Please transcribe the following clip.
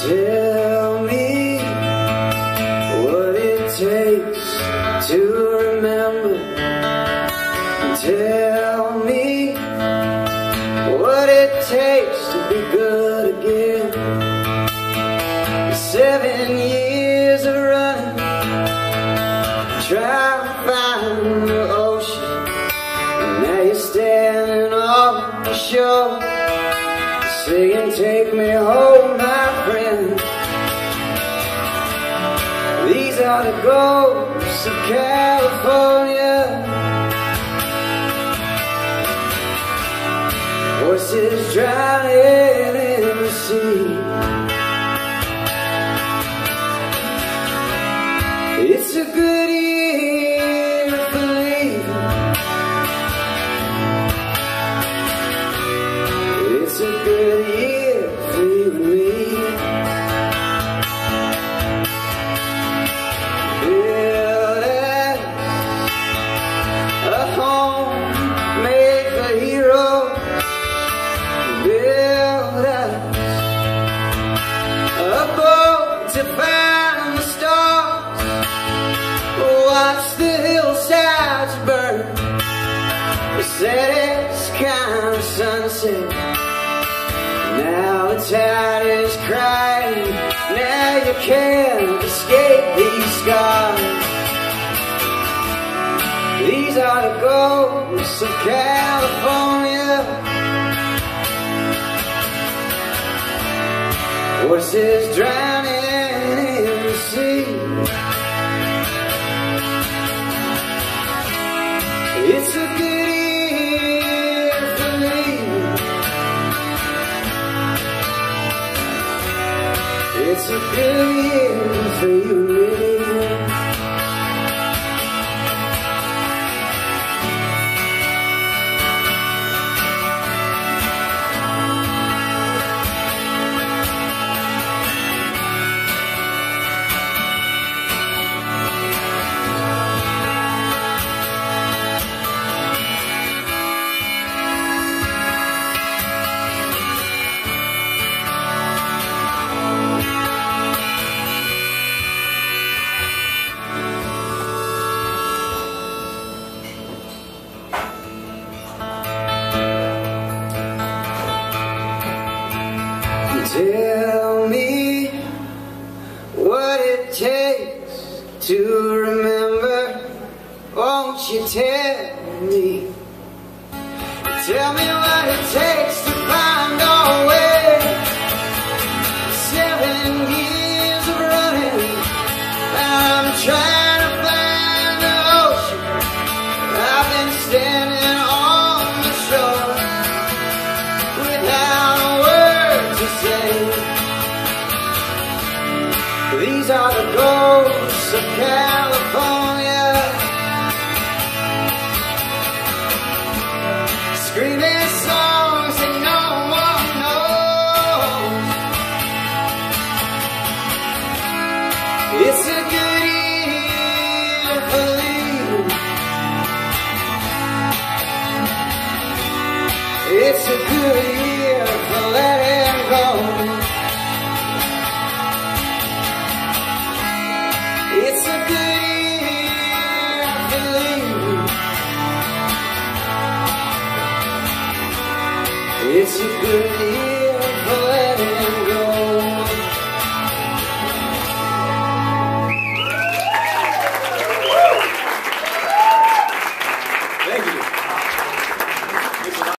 Tell me what it takes to remember. Tell me what it takes to be good again. Seven years of running, to find the ocean. And now you're standing on the shore saying, Take me home, my friend. These are the ghosts of California. Voices drowning in the sea. It's a good year for leaving. It's a good sunset. Now the tide is crying. Now you can't escape these scars. These are the ghosts of California. Voices drowning in the sea. Year for you and Tell me what it takes to remember. Won't you tell me? Tell me what it takes These are the ghosts of California. Screaming songs that no one knows. It's a good year for leaving. It's a good year for letting go. It's a good year. For letting